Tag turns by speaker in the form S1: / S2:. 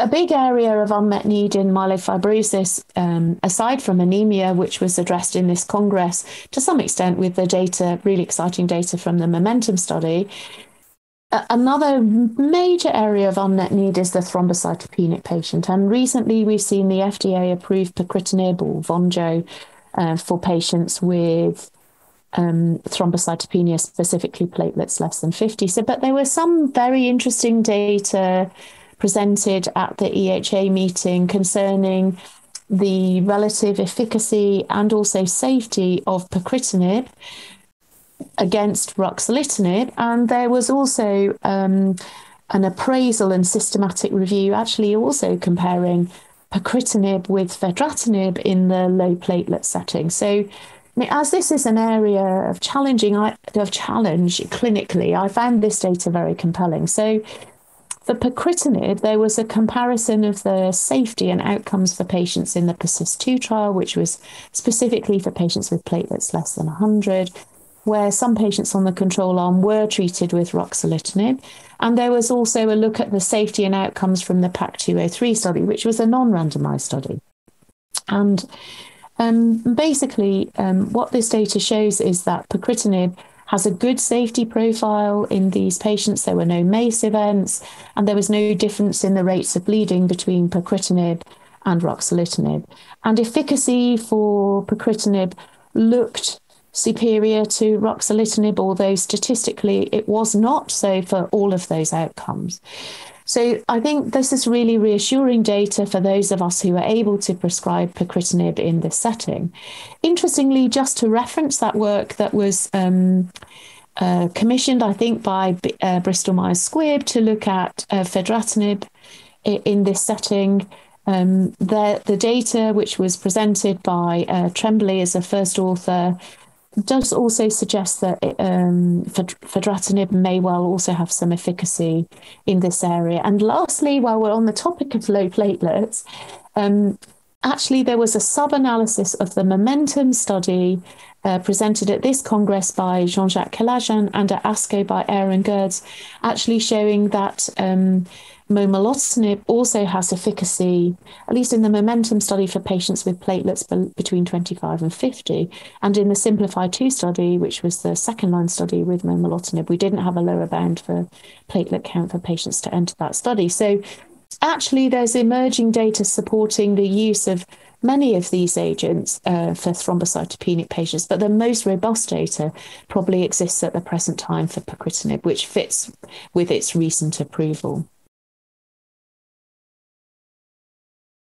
S1: a big area of unmet need in myelofibrosis, um, aside from anemia, which was addressed in this Congress to some extent with the data, really exciting data from the Momentum study. another major area of unmet need is the thrombocytopenic patient. And recently we've seen the FDA approve pacritinib or Vonjo uh, for patients with um, thrombocytopenia, specifically platelets less than 50. So, but there were some very interesting data presented at the EHA meeting concerning the relative efficacy and also safety of pacritinib against ruxolitinib. And there was also um, an appraisal and systematic review, actually also comparing pacritinib with fedratinib in the low platelet setting. So as this is an area of challenging of challenge clinically, I found this data very compelling. So for pacritinib, there was a comparison of the safety and outcomes for patients in the PERSIST-2 trial, which was specifically for patients with platelets less than 100, where some patients on the control arm were treated with ruxolitinib. And there was also a look at the safety and outcomes from the PAC203 study, which was a non randomized study. And um, basically, um, what this data shows is that pacritinib has a good safety profile in these patients. There were no MACE events, and there was no difference in the rates of bleeding between pacritinib and ruxolitinib. And efficacy for pacritinib looked superior to ruxolitinib, although statistically it was not so for all of those outcomes. So I think this is really reassuring data for those of us who are able to prescribe pacritinib in this setting. Interestingly, just to reference that work that was um, uh, commissioned, I think, by uh, Bristol Myers Squibb to look at uh, fedratinib in, in this setting. Um, the, the data, which was presented by uh, Tremblay as a first author, does also suggest that um, fedratinib may well also have some efficacy in this area. And lastly, while we're on the topic of low platelets, um, actually there was a sub-analysis of the Momentum study uh, presented at this Congress by Jean-Jacques Kiladjian and at ASCO by Aaron Gerds, actually showing that um, momelotinib also has efficacy, at least in the momentum study for patients with platelets be- between 25 and 50. And in the Simplify 2 study, which was the second line study with momelotinib, we didn't have a lower bound for platelet count for patients to enter that study. So actually, there's emerging data supporting the use of many of these agents uh, for thrombocytopenic patients, but the most robust data probably exists at the present time for pacritinib, which fits with its recent approval.